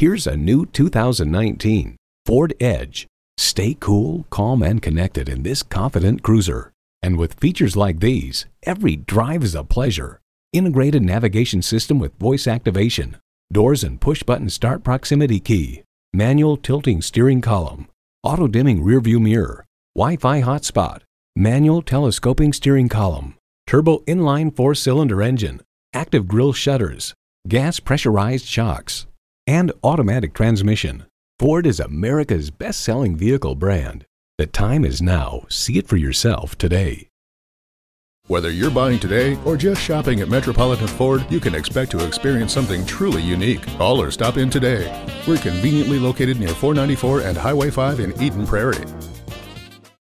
Here's a new 2019 Ford Edge. Stay cool, calm, and connected in this confident cruiser. And with features like these, every drive is a pleasure. Integrated navigation system with voice activation, doors and push-button start proximity key, manual tilting steering column, auto-dimming rearview mirror, Wi-Fi hotspot, manual telescoping steering column, turbo inline four-cylinder engine, active grille shutters, gas pressurized shocks, and automatic transmission. Ford is America's best-selling vehicle brand. The time is now. See it for yourself today. Whether you're buying today or just shopping at Metropolitan Ford, you can expect to experience something truly unique. Call or stop in today. We're conveniently located near 494 and Highway 5 in Eden Prairie.